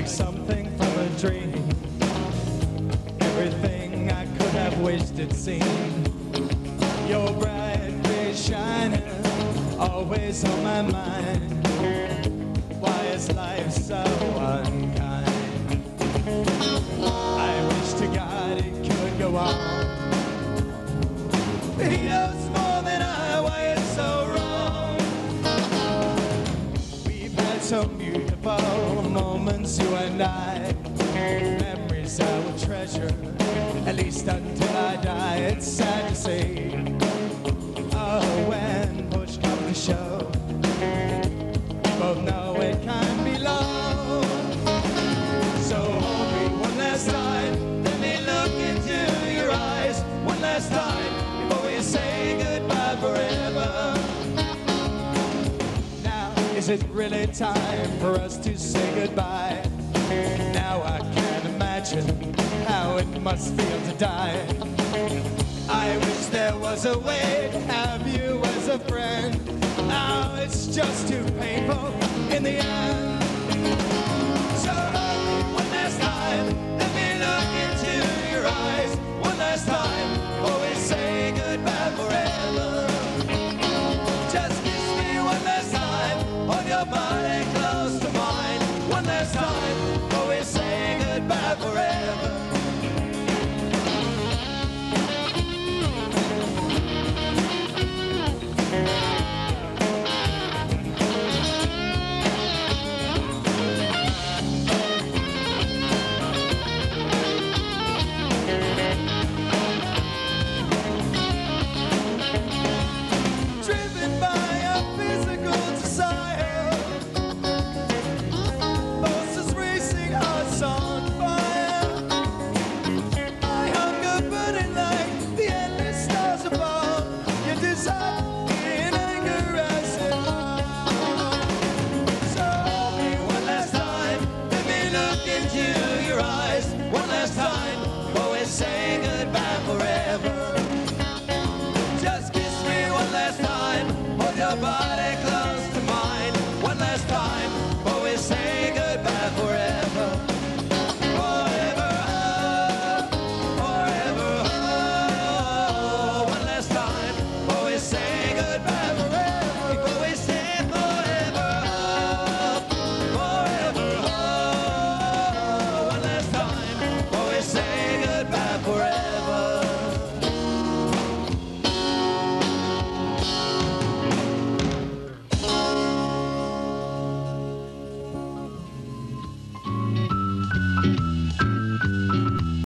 like something from a dream. Everything I could have wished it seemed. Your bright face shining, always on my mind. Why is life so unkind? I wish to God it could go on. He knows more than I why it's so wrong. We've had some I. Memories I will treasure, at least until I die. It's sad to say. Oh, when push comes to shove, we both know it can be love. So hold me one last time, let me look into your eyes one last time before we say goodbye forever. Now, is it really time for us to say goodbye? must feel to die. I wish there was a way to have you as a friend. Now oh, it's just too painful in the end. So one last time, let me look into your eyes. One last time, always say goodbye forever. Just kiss me one last time, on your body close to mine. One last time.